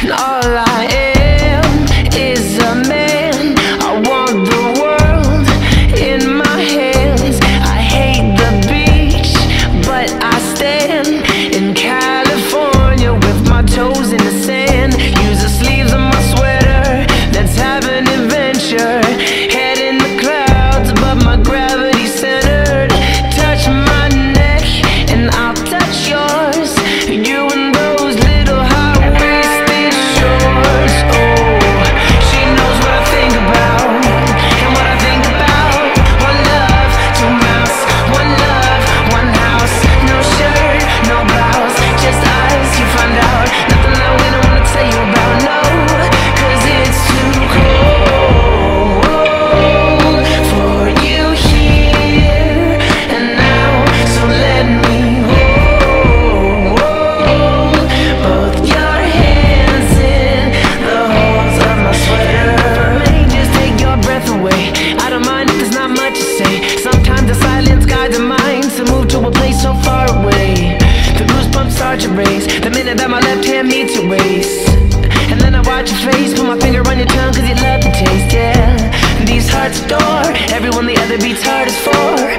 And all I am is a man. I want the world in my hands. I hate the beach, but I stand in California with my toes in the sand. Away. I don't mind if there's not much to say. Sometimes the silence guides the mind to move to a place so far away. The goosebumps start to raise the minute that my left hand meets your waist. And then I watch your face, put my finger on your tongue cause you love the taste, yeah. These hearts adore everyone the other beats hardest for.